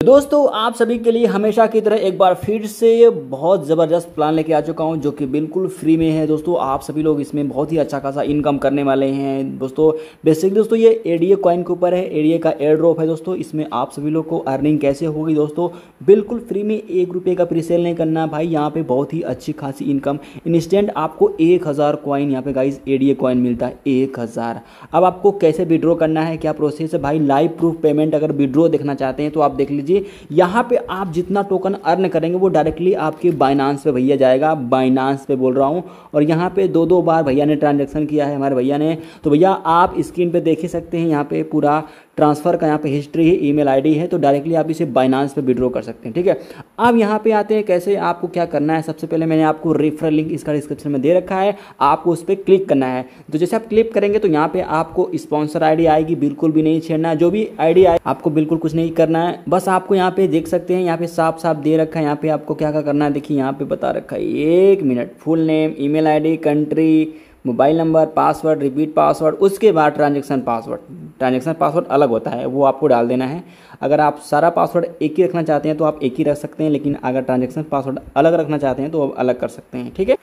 दोस्तों, आप सभी के लिए हमेशा की तरह एक बार फिर से बहुत ज़बरदस्त प्लान लेके आ चुका हूँ, जो कि बिल्कुल फ्री में है। दोस्तों, आप सभी लोग इसमें बहुत ही अच्छा खासा इनकम करने वाले हैं। दोस्तों बेसिकली दोस्तों, ये एडीए कॉइन के ऊपर है। एडीए का एयर ड्रॉप है दोस्तों। इसमें आप सभी लोग को अर्निंग कैसे होगी दोस्तों? बिल्कुल फ्री में एक रुपये का प्रीसेल नहीं करना। भाई, यहाँ पे बहुत ही अच्छी खासी इनकम इंस्टेंट आपको एक हज़ार कॉइन यहाँ पे गाइज़ एडीए कॉइन मिलता है, एक हज़ार। अब आपको कैसे विड्रॉ करना है? क्या प्रोसेस है? भाई लाइव प्रूफ पेमेंट अगर विड्रॉ देखना चाहते हैं तो आप देख लीजिए। लीजिए। यहाँ पे आप जितना टोकन अर्न करेंगे, वो डायरेक्टली आपके बाइनांस पे भैया जाएगा। बाइनांस पे बोल रहा हूँ। और यहाँ पे दो दो बार भैया ने ट्रांजेक्शन किया है हमारे भैया ने। तो भैया आप स्क्रीन पर देख ही सकते हैं, यहाँ पे पूरा ट्रांसफ़र का यहाँ पे हिस्ट्री है ईमेल आईडी है तो डायरेक्टली आप इसे बाइनांस पे विड्रॉ कर सकते हैं, ठीक है? अब यहाँ पे आते हैं कैसे आपको क्या करना है, सबसे पहले मैंने आपको रेफरल लिंक इसका डिस्क्रिप्शन में दे रखा है, आपको उस पर क्लिक करना है। तो जैसे आप क्लिक करेंगे तो यहाँ पे आपको स्पॉन्सर आईडी आएगी, बिल्कुल भी नहीं छेड़ना, जो भी आईडी आए, आपको बिल्कुल कुछ नहीं करना है। बस आपको यहाँ पे देख सकते हैं, यहाँ पे साफ़ साफ़ दे रखा है, यहाँ पे आपको क्या क्या करना है, देखिए, यहाँ पे बता रखा है, एक minute full name email ID country mobile number, password, repeat password, उसके बाद ट्रांजेक्शन पासवर्ड। ट्रांजेक्शन पासवर्ड अलग होता है, वो आपको डाल देना है। अगर आप सारा पासवर्ड एक ही रखना चाहते हैं तो आप एक ही रख सकते हैं, लेकिन अगर ट्रांजेक्शन पासवर्ड अलग रखना चाहते हैं तो आप अलग कर सकते हैं, ठीक है?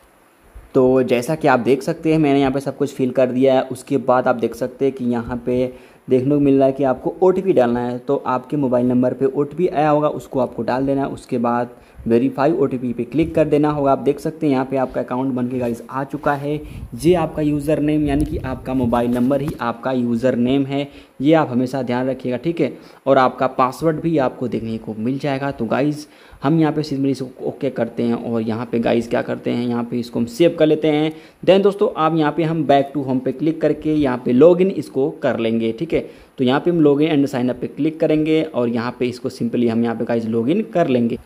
तो जैसा कि आप देख सकते हैं, मैंने यहाँ पे सब कुछ फिल कर दिया है। उसके बाद आप देख सकते हैं कि यहाँ पे देखने को मिल रहा है कि आपको ओटीपी डालना है तो आपके मोबाइल नंबर पे ओटीपी आया होगा, उसको आपको डाल देना है, उसके बाद वेरीफाई ओटीपी पे क्लिक कर देना होगा। आप देख सकते हैं, यहाँ पे आपका अकाउंट बन के गाइस आ चुका है। ये आपका यूज़र नेम यानी कि आपका मोबाइल नंबर ही आपका यूज़र नेम है। ये आप हमेशा ध्यान रखिएगा, ठीक है? और आपका पासवर्ड भी आपको देखने को मिल जाएगा। तो गाइज़ हम यहाँ पे सिंपली इसको ओके करते हैं और यहाँ पे गाइस क्या करते हैं, यहाँ पे इसको हम सेव कर लेते हैं। देन दोस्तों, आप यहाँ पे हम बैक टू होम पे क्लिक करके यहाँ पे लॉगिन इसको कर लेंगे, ठीक है? तो यहाँ पे हम लॉगिन एंड साइन अप पे क्लिक करेंगे और यहाँ पे इसको सिंपली हम यहाँ पे गाइस लॉगिन कर लेंगे।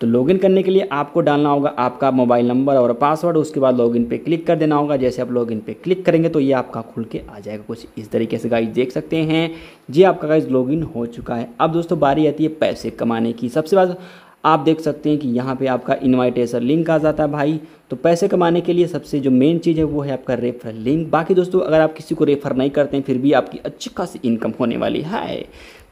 तो लॉगिन करने के लिए आपको डालना होगा आपका मोबाइल नंबर और पासवर्ड उसके बाद लॉगिन पे क्लिक कर देना होगा। जैसे आप लॉगिन पे क्लिक करेंगे तो ये आपका खुल के आ जाएगा। कुछ इस तरीके से गाइज़ देख सकते हैं। जी, आपका गाइज़ लॉगिन हो चुका है। अब दोस्तों बारी आती है पैसे कमाने की। सबसे बाद आप देख सकते हैं कि यहाँ पे आपका इनवाइटेशन लिंक आ जाता है भाई। तो पैसे कमाने के लिए सबसे जो मेन चीज़ है वो है आपका रेफर लिंक बाकी दोस्तों, अगर आप किसी को रेफर नहीं करते हैं, फिर भी आपकी अच्छी खासी इनकम होने वाली है।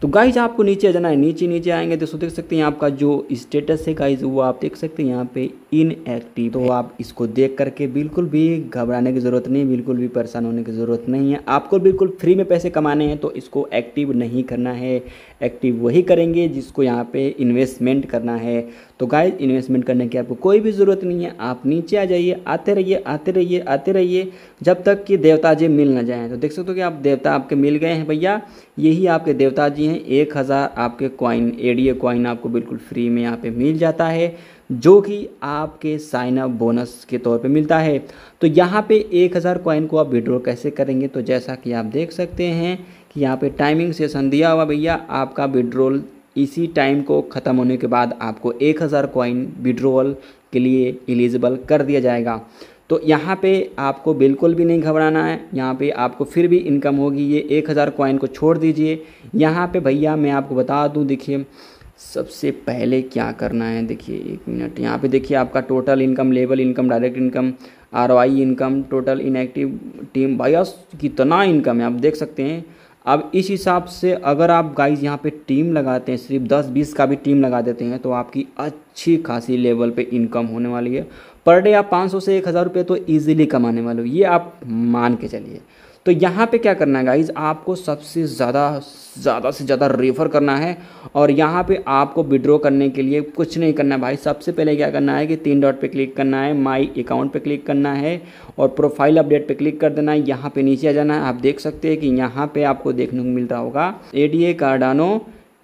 तो गाइज़ आपको नीचे जाना है, नीचे नीचे आएँगे। तो देख सकते हैं आपका जो स्टेटस है गाइज़ वो आप देख सकते हैं यहाँ पे इनएक्टिव तो आप इसको देख करके बिल्कुल भी घबराने की ज़रूरत नहीं, बिल्कुल भी परेशान होने की ज़रूरत नहीं है। आपको बिल्कुल फ्री में पैसे कमाने हैं तो इसको एक्टिव नहीं करना है। एक्टिव वही करेंगे जिसको यहाँ पे इन्वेस्टमेंट करना है। तो गाइज़ इन्वेस्टमेंट करने की आपको कोई भी ज़रूरत नहीं है। आप नीचे आ जाइए, आते रहिए आते रहिए आते रहिए, जब तक कि देवता जी मिल ना जाएँ। तो देख सकते हो कि आप देवता आपके मिल गए हैं भैया, यही आपके देवता जी हैं। एक हज़ार आपके कॉइन एडीए कॉइन आपको बिल्कुल फ्री में यहाँ पे मिल जाता है, जो कि आपके साइन अप बोनस के तौर पे मिलता है। तो यहाँ पे एक हज़ार कॉइन को आप विड्रॉ कैसे करेंगे? तो जैसा कि आप देख सकते हैं कि यहाँ पे टाइमिंग सेशन दिया हुआ भैया, आपका विड्रॉल इसी टाइम को ख़त्म होने के बाद आपको एक हज़ार कॉइन विड्रोवल के लिए एलिजिबल कर दिया जाएगा। तो यहाँ पे आपको बिल्कुल भी नहीं घबराना है। यहाँ पे आपको फिर भी इनकम होगी। ये एक हज़ार कॉइन को छोड़ दीजिए। यहाँ पे भैया मैं आपको बता दूँ, देखिए, सबसे पहले क्या करना है, देखिए, एक मिनट यहाँ पे देखिए आपका total income level income direct income are income total inactive team भैया कितना इनकम है, आप देख सकते हैं। अब इस हिसाब से अगर आप गाइस यहाँ पे टीम लगाते हैं, सिर्फ़ 10-20 का भी टीम लगा देते हैं तो आपकी अच्छी खासी लेवल पे इनकम होने वाली है। पर डे आप 500 से एक हज़ार रुपये तो ईजिली कमाने वाले हो। ये आप मान के चलिए। तो यहाँ पे क्या करना है गाइज़ आपको सबसे ज़्यादा ज़्यादा से ज़्यादा रेफ़र करना है और यहाँ पे आपको विड्रॉ करने के लिए कुछ नहीं करना है, भाई। सबसे पहले क्या करना है कि तीन डॉट पे क्लिक करना है माई अकाउंट पे क्लिक करना है और प्रोफ़ाइल अपडेट पे क्लिक कर देना है। यहाँ पे नीचे आ जाना है। आप देख सकते हैं कि यहाँ पे आपको देखने को मिल रहा होगा। A D A Cardano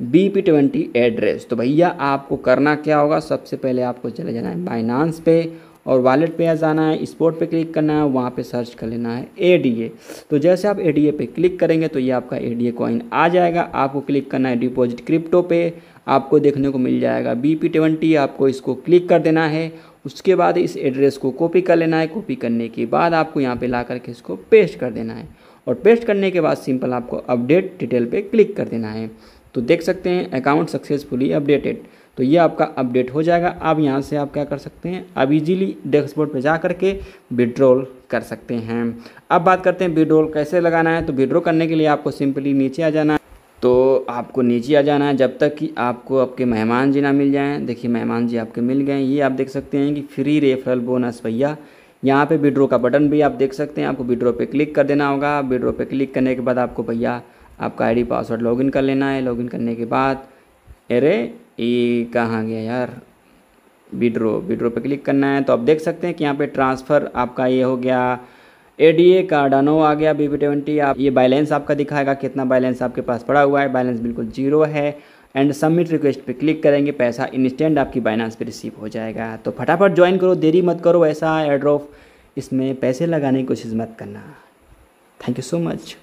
B P twenty address तो भैया, आपको करना क्या होगा? सबसे पहले आपको चले जाना है बाइनांस पे और वॉलेट पे आ जाना है स्पोर्ट पे क्लिक करना है, वहाँ पे सर्च कर लेना है ए डी ए तो जैसे आप ए डी ए पे क्लिक करेंगे तो ये आपका ए डी ए कॉइन आ जाएगा। आपको क्लिक करना है डिपॉजिट क्रिप्टो पे, आपको देखने को मिल जाएगा बी पी ट्वेंटी आपको इसको क्लिक कर देना है। उसके बाद इस एड्रेस को कॉपी कर लेना है। कॉपी करने के बाद आपको यहाँ पे ला करके इसको पेस्ट कर देना है। और पेस्ट करने के बाद सिंपल आपको अपडेट डिटेल पे क्लिक कर देना है। तो देख सकते हैं अकाउंट सक्सेसफुली अपडेटेड तो ये आपका अपडेट हो जाएगा। अब यहाँ से आप क्या कर सकते हैं? अब इजीली डैशबोर्ड पे जा करके विड्रॉल कर सकते हैं। अब बात करते हैं विड्रॉल कैसे लगाना है। तो विड्रॉ करने के लिए आपको सिंपली नीचे आ जाना है। तो आपको नीचे आ जाना है। जब तक कि आपको आपके मेहमान जी ना मिल जाएँ। देखिए मेहमान जी आपके मिल गए ये आप देख सकते हैं कि फ्री रेफरल बोनस भैया, यहाँ पे विड्रो का बटन भी आप देख सकते हैं। आपको विड्रो पे क्लिक कर देना होगा। विड्रो पे क्लिक करने के बाद आपको भैया आपका आईडी पासवर्ड लॉगिन कर लेना है। लॉगिन करने के बाद अरे, ये कहाँ गया यार? विड्रो विड्रो पे क्लिक करना है। तो आप देख सकते हैं कि यहाँ पे ट्रांसफ़र आपका ये हो गया। एडीए कार्डानो आ गया बी ट्वेंटी आप, ये बैलेंस आपका दिखाएगा कितना बैलेंस आपके पास पड़ा हुआ है। बैलेंस बिल्कुल ज़ीरो है। एंड सबमिट रिक्वेस्ट पे क्लिक करेंगे, पैसा इंस्टेंट आपकी बाइनांस पे रिसीव हो जाएगा। तो फटाफट ज्वाइन करो, देरी मत करो ऐसा एड्रॉफ इसमें पैसे लगाने की कोशिश मत करना। Thank you so much.